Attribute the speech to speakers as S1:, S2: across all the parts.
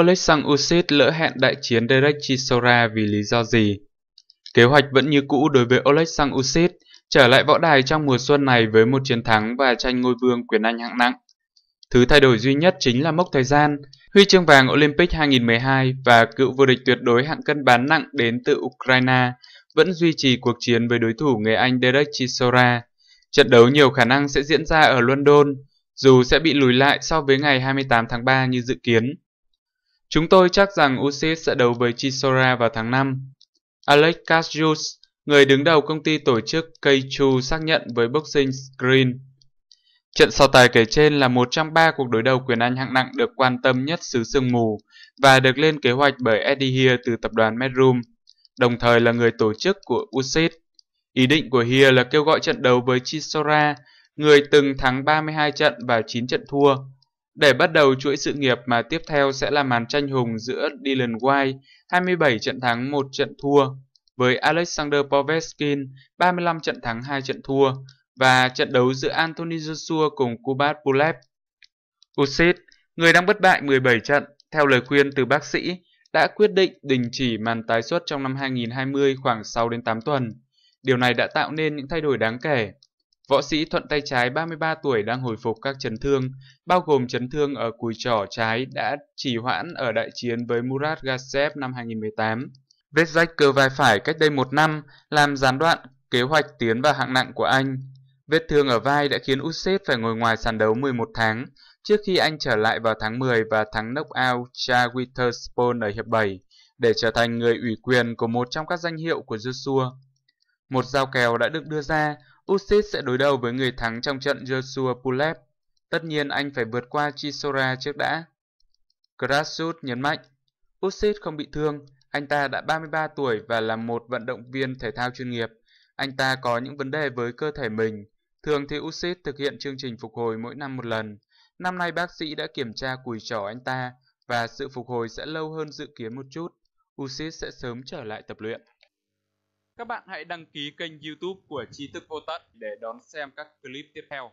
S1: Oleksandr Usyk lỡ hẹn đại chiến Derek Chisora vì lý do gì? Kế hoạch vẫn như cũ đối với Oleksandr Usyk trở lại võ đài trong mùa xuân này với một chiến thắng và tranh ngôi vương quyền Anh hạng nặng. Thứ thay đổi duy nhất chính là mốc thời gian. Huy chương vàng Olympic 2012 và cựu vô địch tuyệt đối hạng cân bán nặng đến từ Ukraine vẫn duy trì cuộc chiến với đối thủ người Anh Derek Chisora. Trận đấu nhiều khả năng sẽ diễn ra ở London, dù sẽ bị lùi lại so với ngày 28 tháng 3 như dự kiến. Chúng tôi chắc rằng Usyk sẽ đấu với Chisora vào tháng 5. Alex Kasius, người đứng đầu công ty tổ chức Keichu xác nhận với Boxing Screen. Trận so tài kể trên là một trong ba cuộc đối đầu quyền Anh hạng nặng được quan tâm nhất xứ sương mù và được lên kế hoạch bởi Eddie Hear từ tập đoàn Medroom, đồng thời là người tổ chức của Usyk. Ý định của Hear là kêu gọi trận đấu với Chisora, người từng thắng 32 trận và 9 trận thua, để bắt đầu chuỗi sự nghiệp mà tiếp theo sẽ là màn tranh hùng giữa Dylan White 27 trận thắng 1 trận thua với Alexander Povetskin 35 trận thắng 2 trận thua và trận đấu giữa Anthony Joshua cùng Kubat Pulev. Usyk, người đang bất bại 17 trận, theo lời khuyên từ bác sĩ, đã quyết định đình chỉ màn tái xuất trong năm 2020 khoảng 6 đến 8 tuần. Điều này đã tạo nên những thay đổi đáng kể. Võ sĩ thuận tay trái 33 tuổi đang hồi phục các chấn thương, bao gồm chấn thương ở cùi trỏ trái đã chỉ hoãn ở đại chiến với Murat Gazev năm 2018. Vết rách cơ vai phải cách đây một năm làm gián đoạn kế hoạch tiến vào hạng nặng của anh. Vết thương ở vai đã khiến Usyk phải ngồi ngoài sàn đấu 11 tháng trước khi anh trở lại vào tháng 10 và thắng knockout Cha Witherspoon ở hiệp 7 để trở thành người ủy quyền của một trong các danh hiệu của Joshua. Một giao kèo đã được đưa ra, Usyk sẽ đối đầu với người thắng trong trận Joshua Pulev. Tất nhiên anh phải vượt qua Chisora trước đã. Grassut nhấn mạnh, Usyk không bị thương, anh ta đã 33 tuổi và là một vận động viên thể thao chuyên nghiệp. Anh ta có những vấn đề với cơ thể mình. Thường thì Usyk thực hiện chương trình phục hồi mỗi năm một lần. Năm nay bác sĩ đã kiểm tra cùi trỏ anh ta và sự phục hồi sẽ lâu hơn dự kiến một chút. Usyk sẽ sớm trở lại tập luyện. Các bạn hãy đăng ký kênh youtube của Tri thức vô tận để đón xem các clip tiếp theo.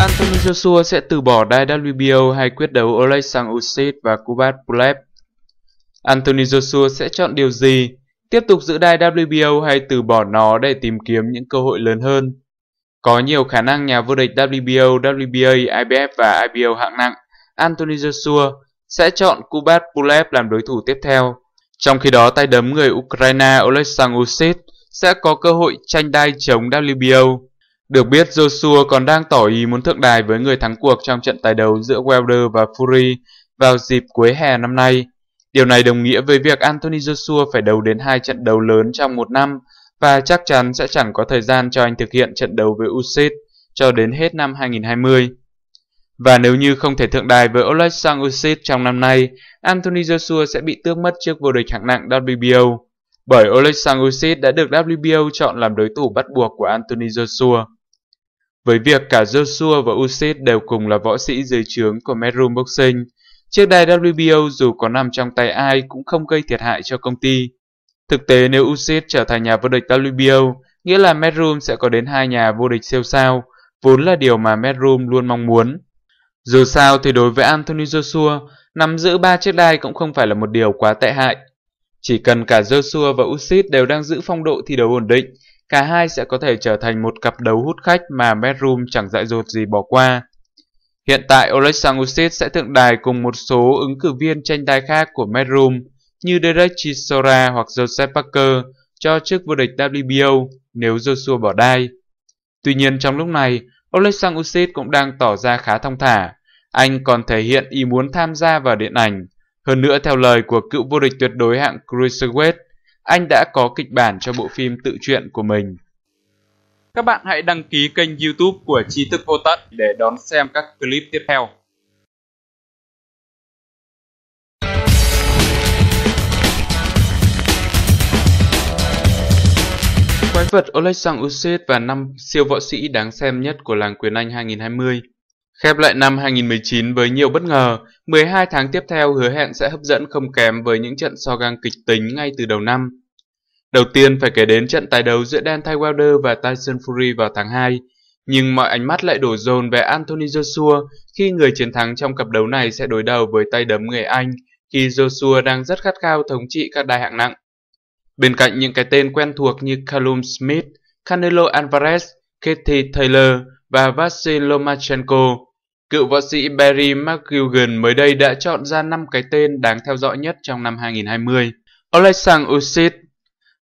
S1: Anthony Joshua sẽ từ bỏ đai WBO hay quyết đấu Oleksandr Usyk và Kubat Pulev. Anthony Joshua sẽ chọn điều gì? Tiếp tục giữ đai WBO hay từ bỏ nó để tìm kiếm những cơ hội lớn hơn? Có nhiều khả năng nhà vô địch WBO, WBA, IBF và IBO hạng nặng Anthony Joshua sẽ chọn Kubat Pulev làm đối thủ tiếp theo. Trong khi đó, tay đấm người Ukraine Oleksandr Usyk sẽ có cơ hội tranh đai chống WBO. Được biết, Joshua còn đang tỏ ý muốn thượng đài với người thắng cuộc trong trận tài đấu giữa Wilder và Fury vào dịp cuối hè năm nay. Điều này đồng nghĩa với việc Anthony Joshua phải đấu đến hai trận đấu lớn trong một năm và chắc chắn sẽ chẳng có thời gian cho anh thực hiện trận đấu với Usyk cho đến hết năm 2020. Và nếu như không thể thượng đài với Oleksandr Usyk trong năm nay, Anthony Joshua sẽ bị tước mất chiếc vô địch hạng nặng WBO, bởi Oleksandr Usyk đã được WBO chọn làm đối thủ bắt buộc của Anthony Joshua. Với việc cả Joshua và Usyk đều cùng là võ sĩ dưới trướng của Matchroom Boxing, chiếc đài WBO dù có nằm trong tay ai cũng không gây thiệt hại cho công ty. Thực tế nếu Usyk trở thành nhà vô địch WBO, nghĩa là Medroom sẽ có đến hai nhà vô địch siêu sao, vốn là điều mà Medroom luôn mong muốn. Dù sao thì đối với Anthony Joshua, nắm giữ ba chiếc đai cũng không phải là một điều quá tệ hại. Chỉ cần cả Joshua và Usyk đều đang giữ phong độ thi đấu ổn định, cả hai sẽ có thể trở thành một cặp đấu hút khách mà Medroom chẳng dại dột gì bỏ qua. Hiện tại Oleksandr Usyk sẽ thượng đài cùng một số ứng cử viên tranh đai khác của Medroom như Derek Chisora hoặc Joseph Parker cho chức vô địch WBO nếu Joshua bỏ đai. Tuy nhiên trong lúc này, Oleksandr Usyk cũng đang tỏ ra khá thông thả. Anh còn thể hiện ý muốn tham gia vào điện ảnh. Hơn nữa theo lời của cựu vô địch tuyệt đối hạng Cruiserweight, anh đã có kịch bản cho bộ phim tự truyện của mình. Các bạn hãy đăng ký kênh youtube của Trí thức vô tận để đón xem các clip tiếp theo. Quái vật Oleksandr Usyk và năm siêu võ sĩ đáng xem nhất của làng quyền Anh 2020 Khép lại năm 2019 với nhiều bất ngờ, 12 tháng tiếp theo hứa hẹn sẽ hấp dẫn không kém với những trận so gang kịch tính ngay từ đầu năm. Đầu tiên phải kể đến trận tái đấu giữa Deontay Wilder và Tyson Fury vào tháng 2, nhưng mọi ánh mắt lại đổ dồn về Anthony Joshua khi người chiến thắng trong cặp đấu này sẽ đối đầu với tay đấm người Anh khi Joshua đang rất khát khao thống trị các đai hạng nặng. Bên cạnh những cái tên quen thuộc như Callum Smith, Canelo Alvarez, Katie Taylor và Vasyl Lomachenko, cựu võ sĩ Barry McGuigan mới đây đã chọn ra 5 cái tên đáng theo dõi nhất trong năm 2020. Oleksandr Usyk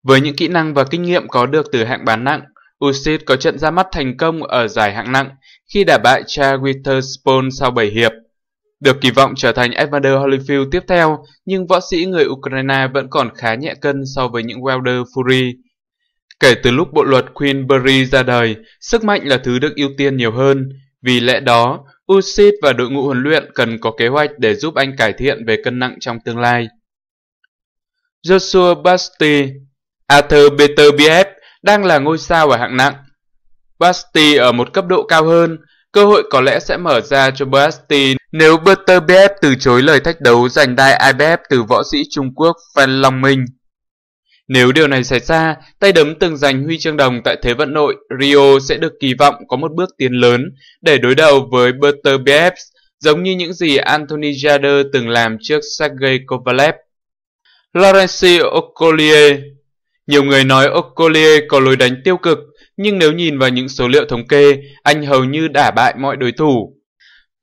S1: Với những kỹ năng và kinh nghiệm có được từ hạng bán nặng, Usyk có trận ra mắt thành công ở giải hạng nặng khi đả bại Cha Witherspoon sau 7 hiệp. Được kỳ vọng trở thành Evander Holyfield tiếp theo, nhưng võ sĩ người Ukraine vẫn còn khá nhẹ cân so với những Wilder Fury. Kể từ lúc bộ luật Queenbury ra đời, sức mạnh là thứ được ưu tiên nhiều hơn. Vì lẽ đó, Usyk và đội ngũ huấn luyện cần có kế hoạch để giúp anh cải thiện về cân nặng trong tương lai. Joshua Basti Arthur Beterbiev đang là ngôi sao ở hạng nặng. Basti ở một cấp độ cao hơn, cơ hội có lẽ sẽ mở ra cho Basti nếu Beterbiev từ chối lời thách đấu giành đai IBF từ võ sĩ Trung Quốc Phan Long Minh. Nếu điều này xảy ra, tay đấm từng giành huy chương đồng tại Thế vận nội Rio sẽ được kỳ vọng có một bước tiến lớn để đối đầu với Beterbiev, giống như những gì Anthony Jader từng làm trước Sergey Kovalev. Laurence Ocollier Nhiều người nói Ocollier có lối đánh tiêu cực, nhưng nếu nhìn vào những số liệu thống kê, anh hầu như đả bại mọi đối thủ.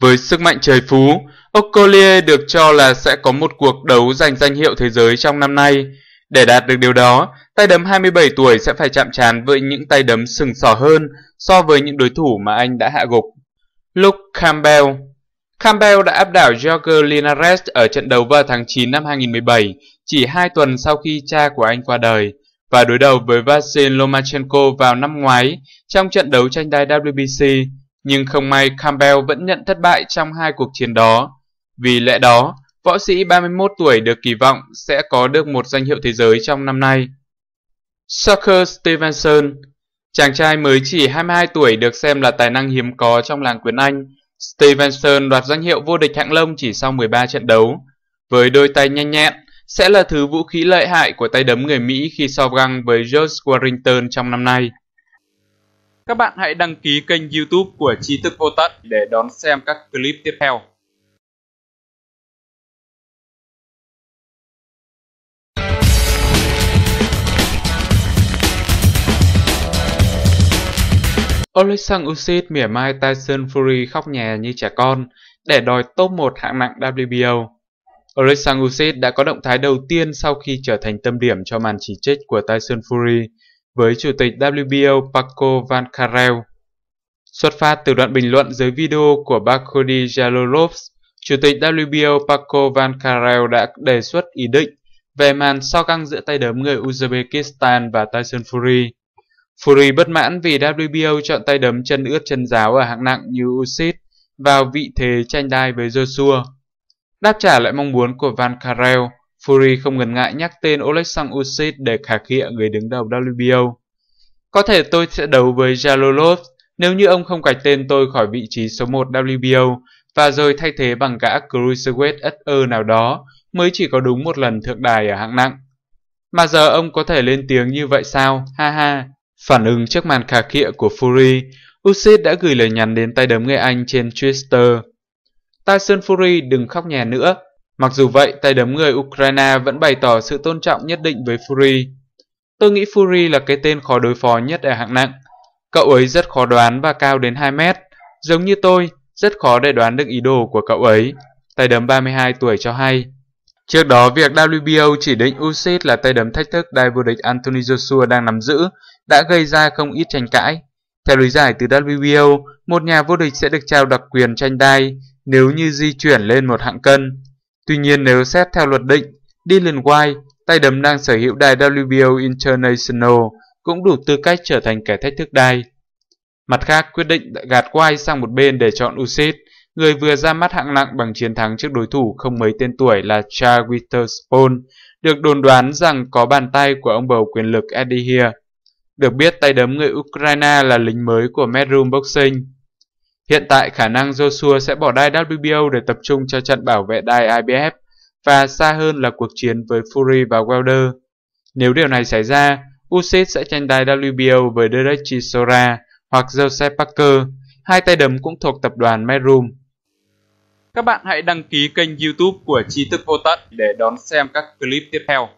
S1: Với sức mạnh trời phú, Ocolier được cho là sẽ có một cuộc đấu giành danh hiệu thế giới trong năm nay. Để đạt được điều đó, tay đấm 27 tuổi sẽ phải chạm trán với những tay đấm sừng sỏ hơn so với những đối thủ mà anh đã hạ gục. Luke Campbell Campbell đã áp đảo Jorge Linares ở trận đấu vào tháng 9 năm 2017, chỉ 2 tuần sau khi cha của anh qua đời, và đối đầu với Vasyl Lomachenko vào năm ngoái trong trận đấu tranh đai WBC, nhưng không may Campbell vẫn nhận thất bại trong hai cuộc chiến đó. Vì lẽ đó, võ sĩ 31 tuổi được kỳ vọng sẽ có được một danh hiệu thế giới trong năm nay. Sucker Stevenson Chàng trai mới chỉ 22 tuổi được xem là tài năng hiếm có trong làng quyền Anh. Stevenson đoạt danh hiệu vô địch hạng lông chỉ sau 13 trận đấu. Với đôi tay nhanh nhẹn, sẽ là thứ vũ khí lợi hại của tay đấm người Mỹ khi so găng với George Warrington trong năm nay. Các bạn hãy đăng ký kênh youtube của Trí thức vô tận để đón xem các clip tiếp theo. Alexander Usyk mỉa mai Tyson Fury khóc nhè như trẻ con, để đòi top 1 hạng nặng WBO. Alexander Usyk đã có động thái đầu tiên sau khi trở thành tâm điểm cho màn chỉ trích của Tyson Fury với chủ tịch WBO Paco Van Karel. Xuất phát từ đoạn bình luận dưới video của Bakhodi Jalolov, chủ tịch WBO Paco Van Karel đã đề xuất ý định về màn so căng giữa tay đấm người Uzbekistan và Tyson Fury. Fury bất mãn vì WBO chọn tay đấm chân ướt chân giáo ở hạng nặng như Usyk vào vị thế tranh đai với Joshua. Đáp trả lại mong muốn của Van Karel, Fury không ngần ngại nhắc tên Oleksandr Usyk để khả khịa người đứng đầu WBO. Có thể tôi sẽ đấu với Jalolov nếu như ông không cạch tên tôi khỏi vị trí số 1 WBO và rồi thay thế bằng gã Cruiserweight SE nào đó mới chỉ có đúng một lần thượng đài ở hạng nặng. Mà giờ ông có thể lên tiếng như vậy sao? Ha ha. Phản ứng trước màn khả khịa của Fury, Usyk đã gửi lời nhắn đến tay đấm người Anh trên Twitter. Tyson Fury đừng khóc nhè nữa. Mặc dù vậy, tay đấm người Ukraine vẫn bày tỏ sự tôn trọng nhất định với Fury. Tôi nghĩ Fury là cái tên khó đối phó nhất ở hạng nặng. Cậu ấy rất khó đoán và cao đến 2 mét. Giống như tôi, rất khó để đoán được ý đồ của cậu ấy. Tay đấm 32 tuổi cho hay. Trước đó, việc WBO chỉ định Usyk là tay đấm thách thức đai vô địch Anthony Joshua đang nắm giữ đã gây ra không ít tranh cãi. Theo lý giải từ WBO, một nhà vô địch sẽ được trao đặc quyền tranh đai nếu như di chuyển lên một hạng cân. Tuy nhiên nếu xét theo luật định, Dylan White, tay đấm đang sở hữu đai WBO International, cũng đủ tư cách trở thành kẻ thách thức đai. Mặt khác, quyết định gạt White sang một bên để chọn Usyk, người vừa ra mắt hạng nặng bằng chiến thắng trước đối thủ không mấy tên tuổi là Charles Witherspoon, được đồn đoán rằng có bàn tay của ông bầu quyền lực Eddie Hearn. Được biết tay đấm người Ukraine là lính mới của Medroom Boxing. Hiện tại khả năng Joshua sẽ bỏ đai WBO để tập trung cho trận bảo vệ đai IBF và xa hơn là cuộc chiến với Fury và Wilder. Nếu điều này xảy ra, Usyk sẽ tranh tài WBO với Derek Chisora hoặc Joseph Parker, hai tay đấm cũng thuộc tập đoàn Merum. Các bạn hãy đăng ký kênh youtube của Tri thức vô tận để đón xem các clip tiếp theo.